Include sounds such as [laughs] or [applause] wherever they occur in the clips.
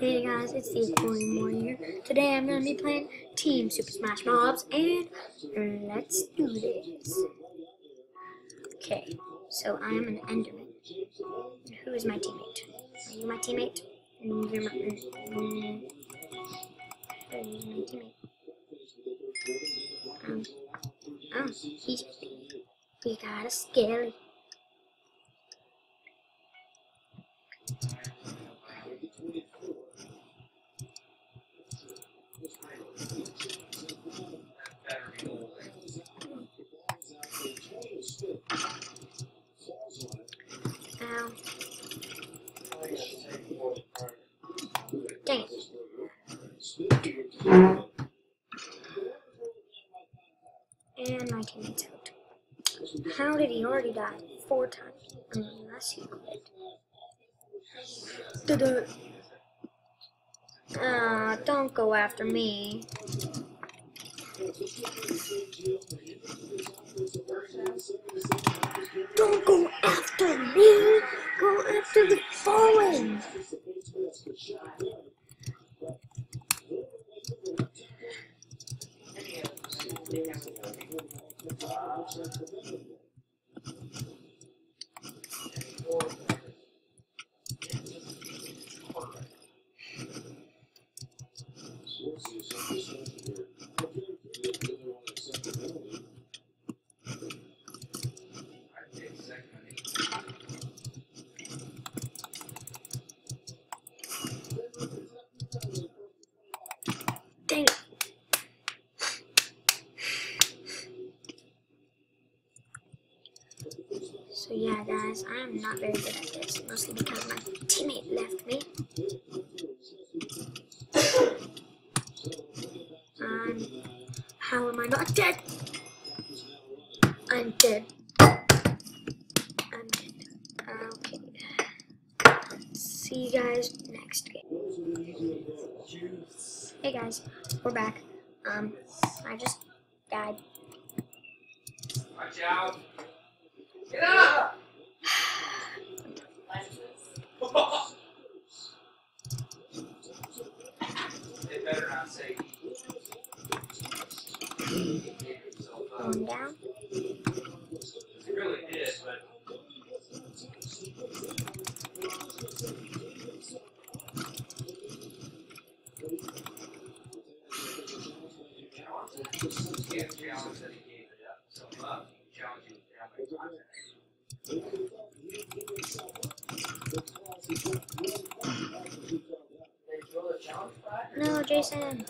Hey guys, it's the Aquarium Warrior. Today I'm to be playing Team Super Smash Mobs, and let's do this. Okay, so I am an Enderman. Who is my teammate? Are you my teammate? Mm, You're my, mm, mm, who's my teammate? Um, oh, he's, we got a Skelly. Ow. Dang it. And my teammate's out. How did he already die? Four times. Ah, don't go after me. Don't go after me. Go after the fallen. Dang it. So yeah, guys, I am not very good at this, mostly because my teammate left me. Um, how am I not dead? I'm dead. I'm dead. Okay. See you guys next game. Hey guys, we're back. Um, I just died. Watch out! Challenge that he gave it up can challenge him down No, Jason.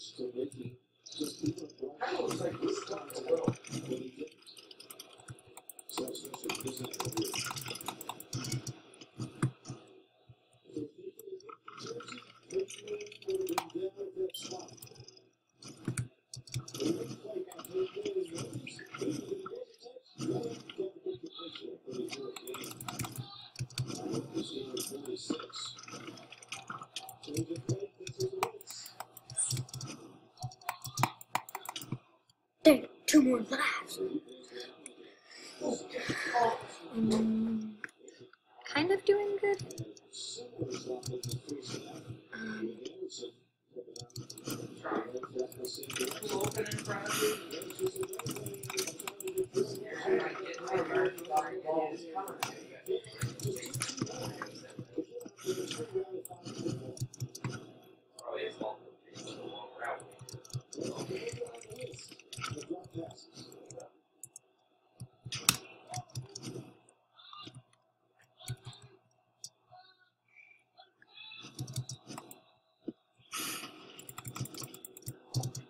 Kind of looks like he's stuck a little. There, two more lives. Um, kind of doing good. Um, Pool open in front of you. You're gonna get my guard water ball is coming to you. Probably his fault. It's a long route. Oh my gosh. Hey, man, doesn't call timeout. You should. Alright. Call timeout for that play. No, no,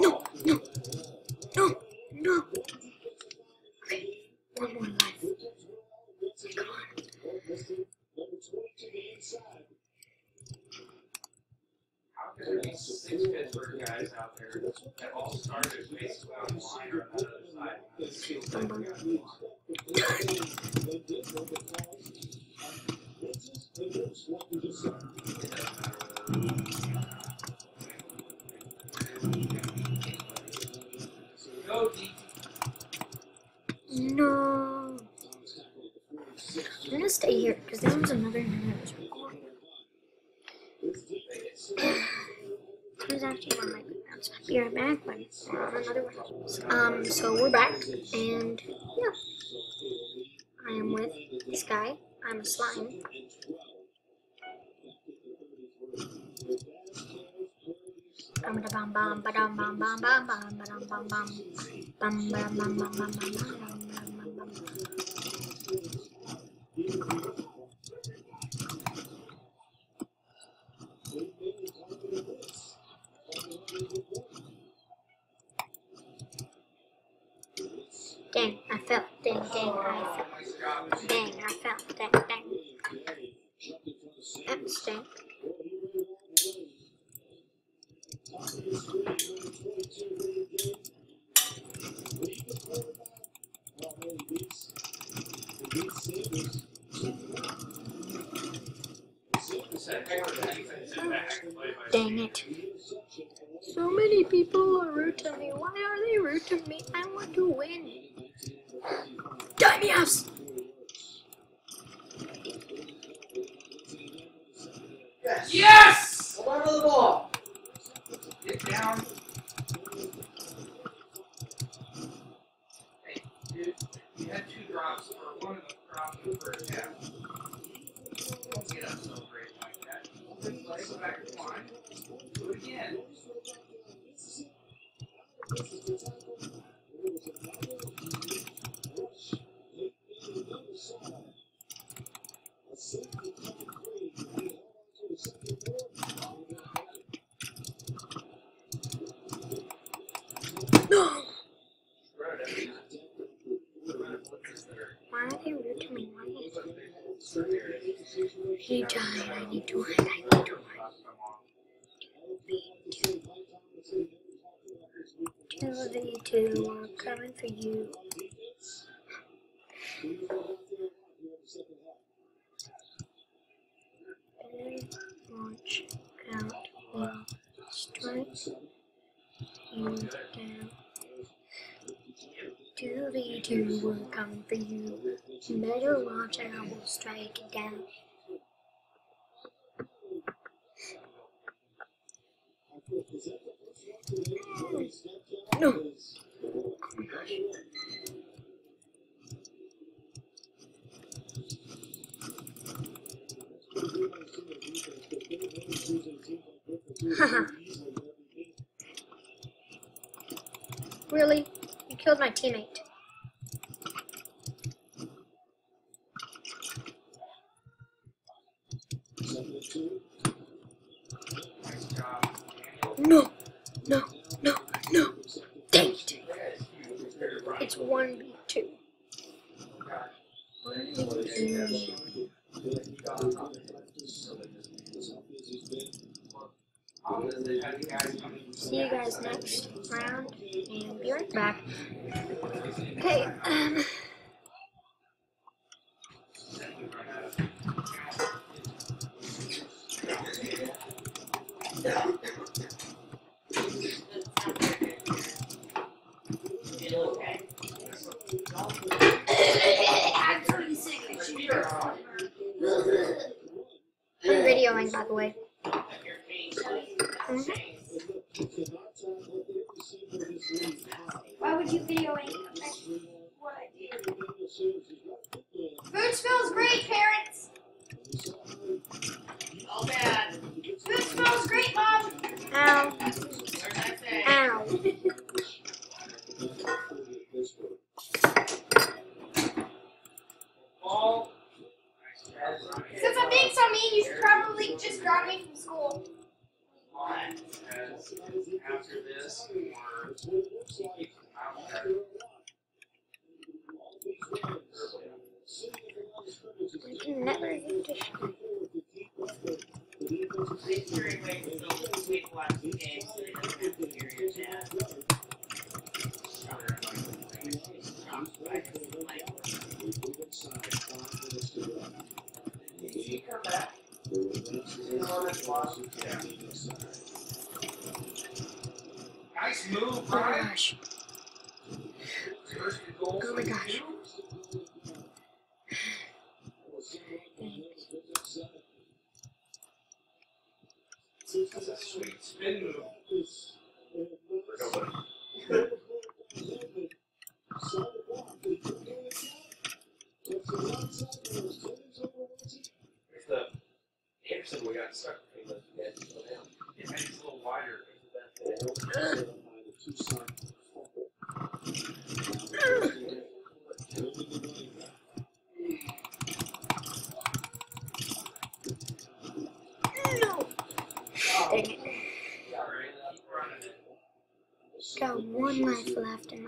no, no, no. Okay, one more life. Come on. How could there be six Pittsburgh guys out there that all started basically on the line or on the other side? This feels like we got one. It doesn't matter. Go deep. No. I'm gonna stay here because there was another one I was recording. [sighs] There's actually one mic bounce. Be right back when another one. Um, so we're back, and yeah, I am with this guy. I'm a slime. Dang, I fell. Dang, dang, I fell. Dang, I fell. Dang, dang. Yes! I need to. I to win. Two two are coming for you. Better watch out. Will strike you down. Two v two are coming for you. Better watch out. Will strike it down. No. Oh [laughs] really? You killed my teammate. No, no, no, no. Dang it. It's 1v2. See you guys next round and be right back. Okay, um. I'm 继续。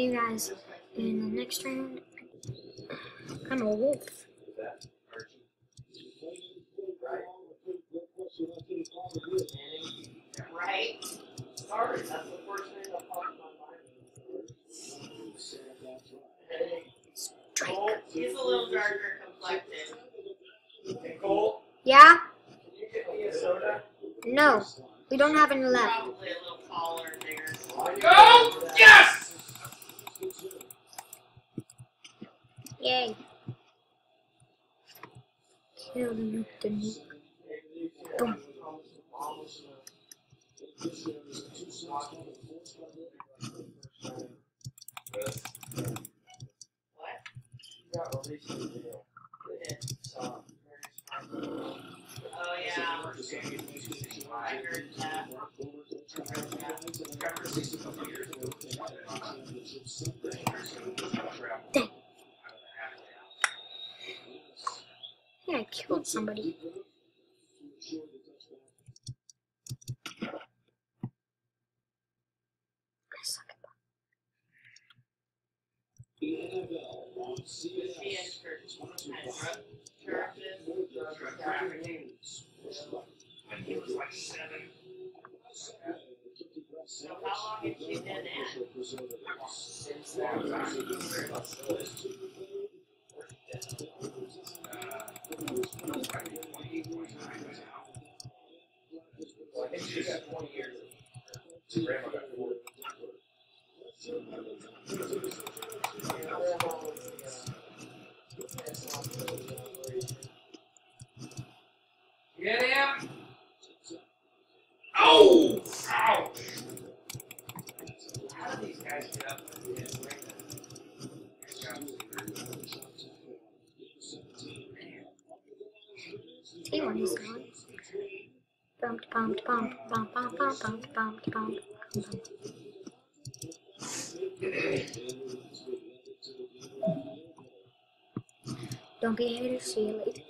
see you guys in the next round. I'm a wolf. Right. He's a little darker complexion. Hey, Cole? Yeah? No, we don't have any left. Probably a little taller there. Oh, yes! Yay. Kill the Nuke. Boom. Oh, yeah. I heard that. somebody. So how long Don't be here to see you later.